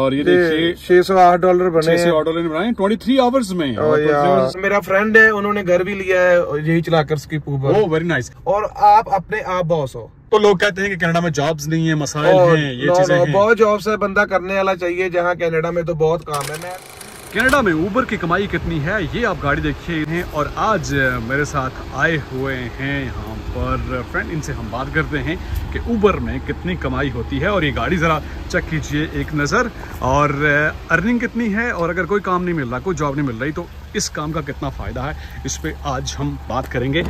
और ये देखिए छह सौ आठ डॉलर बने छह हैं से डॉलर ने बनाए ट्वेंटी थ्री आवर्स में और मेरा फ्रेंड है उन्होंने घर भी लिया है यही चलाकर skip Uber oh very nice और आप अपने आप बॉस हो। तो लोग कहते हैं कि कनाडा में जॉब्स नहीं है मसाइल हैं ये चीज़ें हैं। बहुत जॉब्स है बंदा करने वाला चाहिए जहाँ कनाडा में तो बहुत काम है। मैं कनाडा में ऊबर की कमाई कितनी है ये आप गाड़ी देखिए हैं और आज मेरे साथ आए हुए हैं यहाँ पर फ्रेंड इनसे हम बात करते हैं कि ऊबर में कितनी कमाई होती है और ये गाड़ी ज़रा चेक कीजिए एक नज़र। और अर्निंग कितनी है और अगर कोई काम नहीं मिल रहा कोई जॉब नहीं मिल रही तो इस काम का कितना फ़ायदा है? इस पर आज हम बात करेंगे।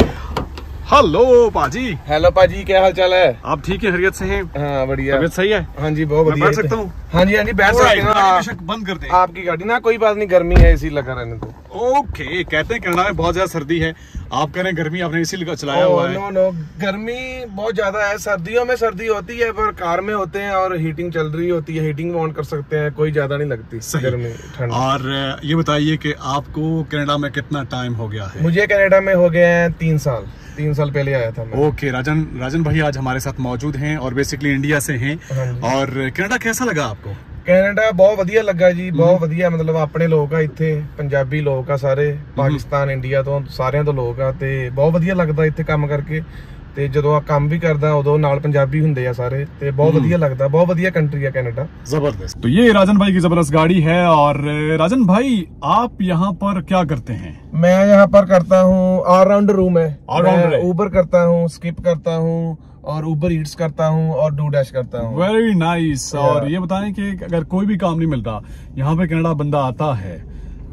हेलो पाजी। हेलो पाजी क्या हाल चाल है? आप ठीक है? हरियत से हैं? हाँ बढ़िया। तबीयत सही है? हाँ जी बहुत बढ़िया। बैठ सकता हूँ? हाँ जी हाँ जी बैठ सकते हैं। बंद कर दे। आपकी गाड़ी ना कोई बात नहीं गर्मी है इसी लगा रहने तो ओके कहते हैं कनाडा में बहुत ज़्यादा सर्दी है। आप कह रहे हैं गर्मी आपने इसी लगा चलाया हुआ है। नो नो गर्मी बहुत ज़्यादा है। सर्दियों में सर्दी होती है पर कार में होते हैं और हीटिंग चल रही होती है। हीटिंग ऑन कर सकते हैं कोई ज़्यादा नहीं लगती गर्मी ठंड। और ये बताइए कि आपको कनाडा में कितना टाइम हो गया है? मुझे कनाडा में हो गए हैं तीन साल। तीन साल पहले आया था मैं। ओके राजन राजन भाई आज हमारे साथ मौजूद हैं और बेसिकली इंडिया से हैं। हाँ और कनाडा कैसा लगा आपको? ਕੈਨੇਡਾ ਬਹੁਤ ਵਧੀਆ ਲੱਗਾ ਜੀ ਬਹੁਤ ਵਧੀਆ ਮਤਲਬ ਆਪਣੇ ਲੋਕ ਆ ਇੱਥੇ ਪੰਜਾਬੀ ਲੋਕ ਆ ਸਾਰੇ ਪਾਕਿਸਤਾਨ ਇੰਡੀਆ ਤੋਂ ਸਾਰਿਆਂ ਤੋਂ ਲੋਕ ਆ ਤੇ ਬਹੁਤ ਵਧੀਆ ਲੱਗਦਾ ਇੱਥੇ ਕੰਮ ਕਰਕੇ। ਤੇ ਜਦੋਂ ਆ ਕੰਮ ਵੀ ਕਰਦਾ ਉਦੋਂ ਨਾਲ ਪੰਜਾਬੀ ਹੁੰਦੇ ਆ ਸਾਰੇ ਤੇ ਬਹੁਤ ਵਧੀਆ ਲੱਗਦਾ ਬਹੁਤ ਵਧੀਆ ਕੰਟਰੀ ਆ ਕੈਨੇਡਾ जबरदस्त तो ये राजन भाई की जबरदस्त गाड़ी है और अ, राजन भाई आप यहाँ पर क्या करते हैं मैं यहाँ पर करता हूँ ऑलराउंडर रूम है All-rounder है। ऊबर करता हूँ स्किप करता हूँ और ऊबर ईट्स करता हूँ और डू डैश करता हूँ वेरी नाइस और ये बताएं कि अगर कोई भी काम नहीं मिलता यहाँ पे कनाडा बंदा आता है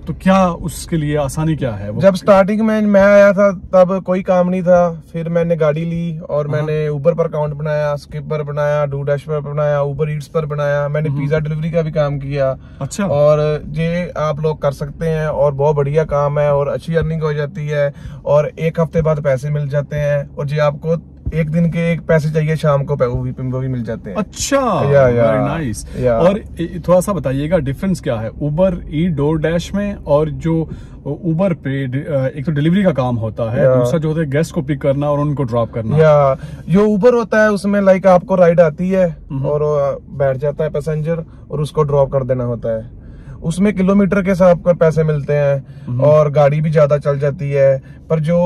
तो क्या उसके लिए आसानी क्या है? वो जब स्टार्टिंग में मैं आया था तब कोई काम नहीं था। फिर मैंने गाड़ी ली और हाँ। मैंने ऊबर पर अकाउंट बनाया स्किप पर बनाया डू डैश पर बनाया ऊबर ईट्स पर बनाया। मैंने हम्म। पिज्जा डिलीवरी का भी काम किया। अच्छा। और ये आप लोग कर सकते हैं और बहुत बढ़िया काम है और अच्छी अर्निंग हो जाती है और एक हफ़्ते बाद पैसे मिल जाते हैं। और जी आपको एक दिन के एक पैसे चाहिए शाम को वो भी वो भी मिल जाते हैं। अच्छा या, या, नाइस या। और थोड़ा सा बताइएगा डिफरेंस क्या है? उबर ई डोर डैश में और जो उबर पे एक तो डिलीवरी का काम होता है दूसरा जो होता है गेस्ट को पिक करना और उनको ड्रॉप करना। या जो ऊबर होता है उसमें लाइक आपको राइड आती है हम्म। और बैठ जाता है पैसेंजर और उसको ड्रॉप कर देना होता है। उसमें किलोमीटर के हिसाब का पैसे मिलते हम्म। हैं और गाड़ी भी ज़्यादा चल जाती है पर जो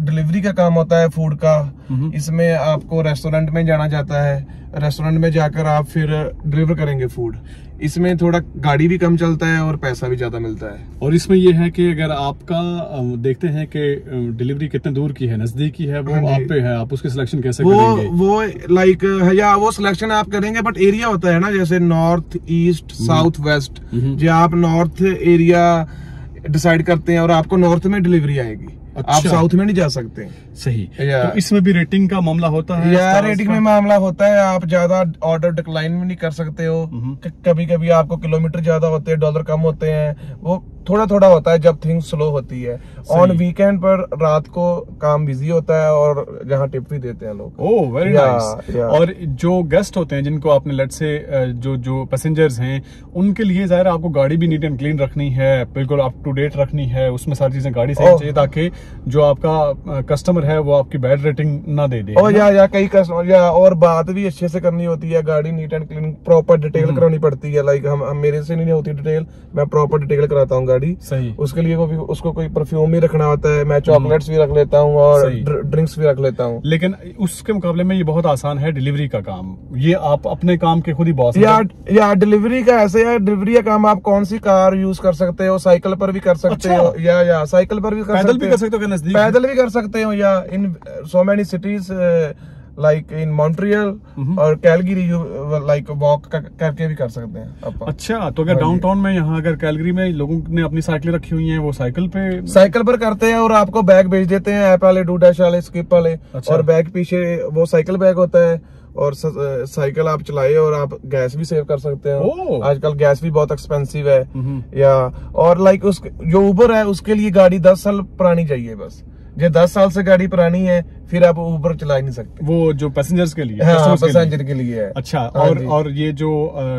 डिलीवरी का काम होता है फ़ूड का हम्म। इसमें आपको रेस्टोरेंट में जाना जाता है रेस्टोरेंट में जाकर आप फिर डिलीवर करेंगे फ़ूड इसमें थोड़ा गाड़ी भी कम चलता है और पैसा भी ज़्यादा मिलता है। और इसमें ये है कि अगर आपका देखते हैं कि डिलीवरी कितने दूर की है नजदीकी है वो हाँ आप पे है आप उसकी सिलेक्शन कैसे वो करेंगे? वो लाइक या वो सिलेक्शन आप करेंगे बट एरिया होता है ना जैसे नॉर्थ ईस्ट साउथ वेस्ट। जो आप नॉर्थ एरिया डिसाइड करते हैं और आपको नॉर्थ में डिलीवरी आएगी। आप अच्छा। साउथ में नहीं जा सकते सही। तो इसमें भी रेटिंग का मामला होता है या रेटिंग में मामला होता है आप ज़्यादा ऑर्डर डिक्लाइन भी नहीं कर सकते हो हम्म। कभी कभी आपको किलोमीटर ज़्यादा होते हैं डॉलर कम होते हैं वो थोड़ा थोड़ा होता है जब थिंग्स स्लो होती है। ऑन वीकेंड पर रात को काम बिज़ी होता है और जहाँ टिप भी देते हैं लोग। ओह वेरी नाइस और जो गेस्ट होते हैं जिनको आपने लेट से जो जो पैसेंजर्स हैं उनके लिए ज़ाहिर आपको गाड़ी भी नीट एंड क्लीन रखनी है बिल्कुल अप टू डेट रखनी है उसमें सारी चीज़ें गाड़ी से ओह। चाहिए ताकि जो आपका कस्टमर है वो आपकी बैड रेटिंग ना दे दे और या या कई कस्टमर या और बात भी अच्छे से करनी होती है। गाड़ी neat and clean proper detail करानी पड़ती है। लाइक हम, हम मेरे से नहीं होती डिटेल मैं प्रॉपर डिटेल कराता हूँ गाड़ी। सही। उसके लिए उसको कोई परफ्यूम भी रखना होता है मैं चॉकलेट्स भी रख लेता हूँ और ड्रिंक्स भी रख लेता हूँ। लेकिन उसके मुकाबले में ये बहुत आसान है डिलीवरी का काम। ये आप अपने काम के खुद ही बॉस हैं। या या डिलीवरी का ऐसे है डिलीवरी का काम आप कौन सी कार यूज़ कर सकते हो साइकिल पर भी कर सकते अच्छा। हो या या साइकिल पर भी कर पैदल भी कर सकते हो पैदल भी कर सकते हो या in so many cities like in Montreal. और कैलगिरी यू लाइक वॉक करके भी कर सकते हैं अपन अच्छा तो अगर हाँ। डाउनटाउन में यहाँ अगर कैलगरी में लोगों ने अपनी साइकिल रखी हुई हैं वो साइकिल पे साइकिल पर करते हैं और आपको बैग भेज देते हैं ऐप वाले डू डैश वाले स्किप वाले अच्छा। और बैग पीछे वो साइकिल बैग होता है और साइकिल आप चलाए और आप गैस भी सेव कर सकते हो। आजकल गैस भी बहुत एक्सपेंसिव है हम्म। या और लाइक उस जो उबर है उसके लिए गाड़ी दस साल पुरानी चाहिए बस जो दस साल से गाड़ी पुरानी है फिर आप ऊबर चला ही नहीं सकते। वो जो पैसेंजर्स के लिए हाँ पैसेंजर के लिए। है अच्छा हाँ और जी। और ये जो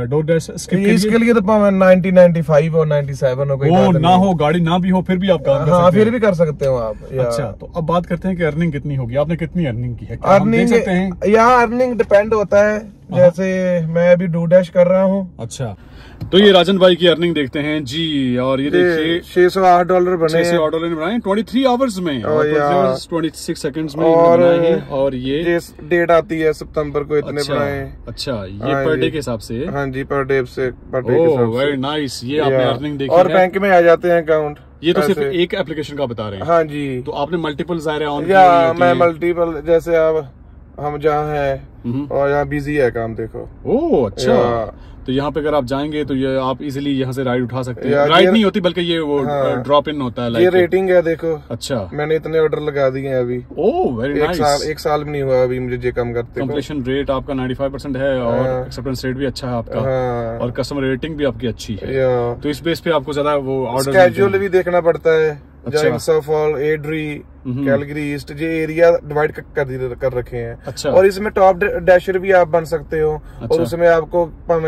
डोर डैश स्किप के इसके लिए? लिए तो नाइनटीन नाइन्टी फाइव और नाइन्टी सेवन हो कोई वो ना हो गाड़ी ना भी हो फिर भी आप काम कर हाँ फिर भी कर सकते हो आप अच्छा तो अब बात करते हैं कि अर्निंग कितनी होगी। आपने कितनी अर्निंग की है? अर्निंग यहाँ अर्निंग डिपेंड होता है। जैसे मैं अभी डू डैश कर रहा हूँ। अच्छा तो ये राजन भाई की अर्निंग देखते हैं। जी और ये देखिए। छह सौ आठ डॉलर बने छह से हैं। ऑर्डर बनाए। ट्वेंटी थ्री आवर्स में ट्वेंटी सिक्स सेकेंड में। और और ये डेट आती है सितंबर को इतने अच्छा बनाए। अच्छा ये हाँ पर डे के हिसाब से? हाँ जी पर डे से पर डे के ओह हिसाब से। वेरी नाइस ये आपने. अर्निंग देखी और बैंक में आ जाते हैं अकाउंट ये तो सिर्फ़ एक एप्लीकेशन का बता रहे हैं? हाँ जी। तो आपने मल्टीपल ज़ाहिर ऑन मैं मल्टीपल जैसे आप हम जहाँ है। और यहाँ बिज़ी है काम देखो। ओह अच्छा। तो यहाँ पे अगर आप जाएँगे तो ये आप इजीली यहाँ से राइड उठा सकते हैं। राइड नहीं होती बल्कि ये वो हाँ। ड्रॉप इन होता है ये रेटिंग है देखो। अच्छा। मैंने इतने ऑर्डर लगा दिए हैं अभी। ओह वेरी एक साल एक साल भी नहीं हुआ अभी मुझे जे कम करते को। कंप्लीशन रेट आपका 95 परसेंट है और हाँ। एक्सेप्टेंस रेट भी अच्छा है आपका। हाँ। और कस्टमर रेटिंग भी आपकी अच्छी है। तो इस बेस पे आपको ज़्यादा वो ऑर्डर भी देखना पड़ता है। अच्छा। एड्री। कैलगरी ईस्ट जो एरिया डिवाइड कर कर रखे हैं। अच्छा। और इसमें टॉप डैशर भी आप बन सकते हो अच्छा। और उसमें आपको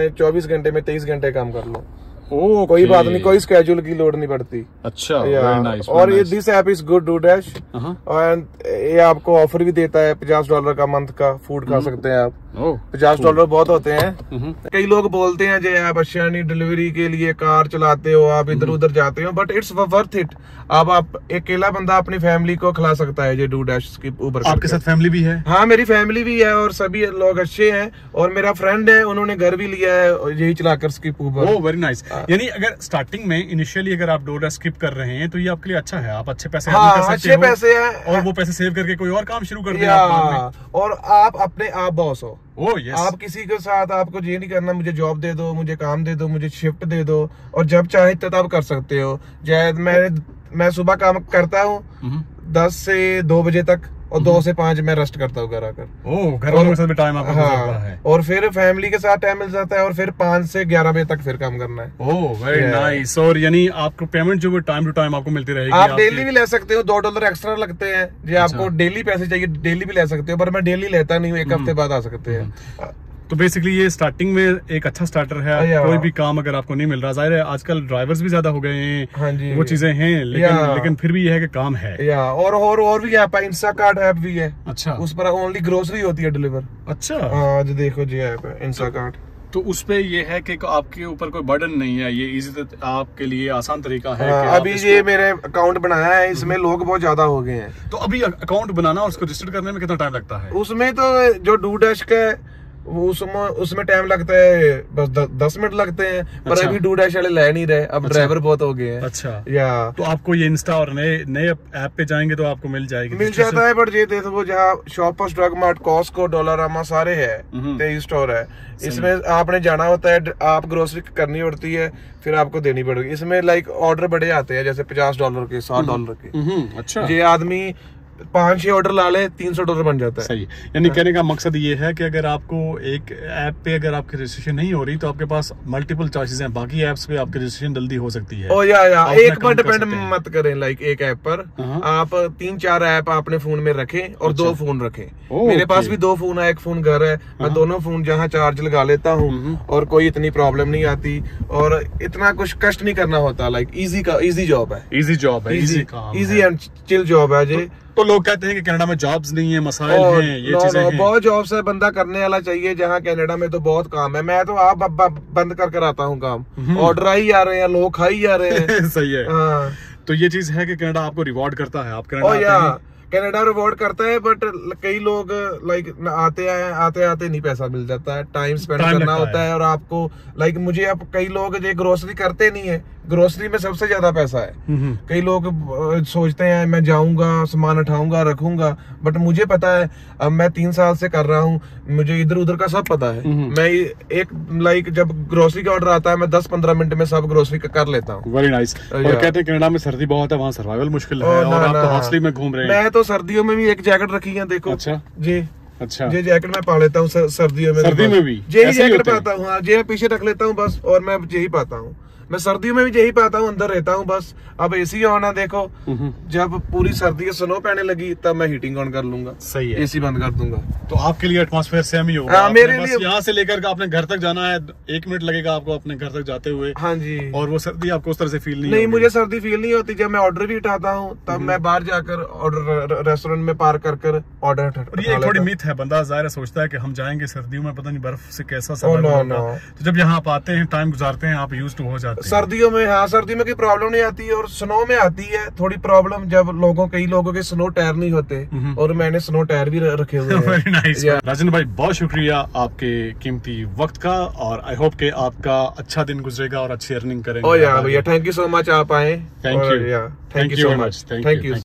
चौबीस घंटे में 23 घंटे काम कर लो ओह कोई बात नहीं कोई स्केड्यूल की लोड नहीं पड़ती। अच्छा नाइस और ये this app is good DoorDash. और ये आपको ऑफ़र भी देता है पचास डॉलर का मंथ का फ़ूड। खा सकते हैं आप। ओह पचास डॉलर बहुत होते हैं। हम्म। कई लोग बोलते हैं जो आप अशानी डिलीवरी के लिए कार चलाते हो आप। इधर उधर जाते हो बट इट्स वर्थ इट अब आप अकेला बंदा अपनी फैमिली को खिला सकता है ये डू डैश की ऊबर आपके साथ फैमिली भी है? हाँ मेरी फैमिली भी है और सभी लोग अच्छे हैं और मेरा फ्रेंड है उन्होंने घर भी लिया है यही चलाकर स्किप ऊबर वेरी नाइस। यानी अगर स्टार्टिंग में इनिशियली अगर आप डोरा स्किप कर रहे हैं तो ये आपके लिए अच्छा है। आप अच्छे पैसे earn कर हाँ सकते अच्छे हो पैसे हैं। और वो पैसे सेव करके कोई और काम शुरू कर दें या आप बाद में। और आप अपने आप बॉस हो। ओह यस आप किसी के साथ आपको ये नहीं करना मुझे जॉब दे दो मुझे काम दे दो मुझे शिफ्ट दे दो और जब चाहे तब कर सकते हो। जय मैं मैं सुबह काम करता हूँ हम्म। दस से दो बजे तक। और दो से पाँच मैं रेस्ट करता हूँ घर आकर। ओह घर वालों के साथ भी टाइम आपको हाँ है। और फिर फैमिली के साथ टाइम मिल जाता है और फिर पाँच से ग्यारह बजे तक फिर काम करना है। ओह वेरी नाइस और यानी आपको पेमेंट जो टाइम टू टाइम आपको मिलती रहेगी आप डेली भी ले सकते हो दो डॉलर एक्स्ट्रा लगते हैं। जो अच्छा। आपको डेली पैसे चाहिए डेली भी ले सकते हो पर मैं डेली लेता नहीं हूँ एक हम्म। हफ़्ते बाद आ सकते हैं। तो बेसिकली ये स्टार्टिंग में एक अच्छा स्टार्टर है। कोई भी काम अगर आपको नहीं मिल रहा ज़ाहिर है आजकल ड्राइवर्स भी ज़्यादा हो गए हैं हाँ जी। वो चीज़ें हैं लेकिन लेकिन फिर भी ये है कि काम है। या और और और भी ऐप है इंस्टा कार्ड ऐप भी है। अच्छा। उस पर ओनली ग्रोसरी होती है डिलीवर अच्छा। हाँ जो देखो जी ऐप है इंस्टा कार्ड तो उस पे ये है कि आपके ऊपर कोई बर्डन नहीं है ये इजी आपके लिए आसान तरीका है हाँ, अभी ये मेरे अकाउंट बनाया है इसमें लोग बहुत ज़्यादा हो गए हैं। तो अभी अकाउंट बनाना और उसको रजिस्टर करने में कितना टाइम लगता है? उसमें तो जो डू डैश का है, वो उसमें उसमें टाइम लगता है बस द, दस मिनट लगते हैं पर अच्छा। अभी डू डैश वाले ले नहीं रहे अब ड्राइवर बहुत हो गए हैं। अच्छा। या। तो आपको ये इंस्टा और नए नए ऐप पे जाएँगे तो आपको मिल जाएगी। मिल जाता है बट ये देखो वो जहाँ Shoppers Drug Mart Costco Dollarama सारे हम्म। है तेईस स्टोर है। इसमें आपने जाना होता है आप ग्रोसरी करनी पड़ती है फिर आपको देनी पड़ेगी। इसमें लाइक ऑर्डर बड़े आते हैं जैसे पचास डॉलर के साठ डॉलर के। हम्म, अच्छा। ये आदमी पाँच छह ऑर्डर ला ले तीन सौ डॉलर बन जाता है। सही। यानी कहने का मकसद ये है कि अगर आपको एक ऐप पे अगर आपकी रजिस्ट्रेशन नहीं हो रही तो आपके पास मल्टीपल चॉइसेस हैं। बाकी ऐप्स पे आपकी रजिस्ट्रेशन जल्दी हो सकती है। ओ या या। एक पर डिपेंड मत करें लाइक एक ऐप पर। हाँ। आप तीन चार ऐप अपने फ़ोन में रखें और दो फ़ोन रखें। मेरे पास भी दो फ़ोन है एक फ़ोन घर है। हाँ। मैं दोनों फ़ोन जहाँ चार्ज लगा लेता हम्म। हूँ और कोई इतनी प्रॉब्लम नहीं आती और इतना कुछ कष्ट नहीं करना होता लाइक इजी का इजी जॉब है। इजी जॉब है easy easy and chill job है जी तो लोग कहते हैं कि कनाडा में जॉब्स नहीं है मसाइल हैं ये नो, चीज़ें नो, हैं। बहुत जॉब्स है बंदा करने वाला चाहिए जहाँ कनाडा में तो बहुत काम है। मैं तो आप बंद कर कर आता हूँ काम। ऑर्डर ऑर्डर आई जा रहे हैं लोग खा ही जा रहे हैं। सही है। हाँ। तो ये चीज़ है कि कनाडा आपको रिवॉर्ड करता है आप कनाडा कनाडा रिवॉर्ड करता है बट कई लोग लाइक आते हैं आते आते नहीं पैसा मिल जाता है। टाइम स्पेंड करना होता है। है और आपको लाइक मुझे अब कई लोग जो ग्रोसरी करते नहीं है। ग्रोसरी में सबसे ज़्यादा पैसा है। हम्म, कई लोग सोचते हैं मैं जाऊँगा सामान उठाऊँगा रखूँगा बट मुझे पता है अब मैं तीन साल से कर रहा हूँ मुझे इधर उधर का सब पता है। हम्म। मैं एक लाइक जब ग्रोसरी का ऑर्डर आता है मैं दस पंद्रह मिनट में सब ग्रोसरी का कर लेता हूँ। वेरी नाइस और कहते हैं कनाडा में सर्दी बहुत है वहाँ सर्वाइवल मुश्किल है और आप तो हॉस्टली में घूम रहे हैं। मैं तो सर्दियों में भी एक जैकेट रखी है देखो। अच्छा। जी। अच्छा। ये जैकेट मैं पा लेता हूँ सर्दियों में तो सर्दी में भी? यही जैकेट पाता हूँ जे मैं पीछे रख लेता हूँ बस और मैं यही पाता हूँ। मैं सर्दियों में भी यही पाता हूँ अंदर रहता हूँ बस। अब एसी ऑन है देखो। हम्म, जब पूरी सर्दी की स्नो पहने लगी तब मैं हीटिंग ऑन कर लूँगा। सही है। एसी बंद कर दूँगा। तो आपके लिए एटमोसफेयर सेम ही होगा। हाँ, मेरे लिए- यहाँ से लेकर के आपने घर तक जाना है एक मिनट लगेगा आपको अपने घर तक जाते हुए। हाँ जी। और वो सर्दी आपको उस तरह से फील नहीं नहीं मुझे सर्दी फील नहीं होती। जब मैं ऑर्डर भी उठाता हूँ तब मैं बाहर जाकर ऑर्डर रेस्टोरेंट में पार कर कर ऑर्डर ये थोड़ी मिथ है बंदा ज़ाहिर सोचता है कि हम जाएँगे सर्दियों में पता नहीं बर्फ़ से कैसा Oh, no. तो जब यहाँ आप आते हैं टाइम गुजारते हैं आप यूज़ टू हो जाते हैं। सर्दियों में हाँ सर्दी में कोई प्रॉब्लम नहीं आती और स्नो में आती है। थोड़ी प्रॉब्लम जब लोगों कई लोगों के स्नो टायर नहीं होते और मैंने स्नो टायर भी रखे हुए हैं. राजन भाई बहुत शुक्रिया आपके कीमती वक्त का और आई होप के आपका अच्छा दिन गुजरेगा और अच्छी अर्निंग करेंगे। ओ या भैया थैंक यू सो मच आप आए। थैंक यू या thank you so much thank you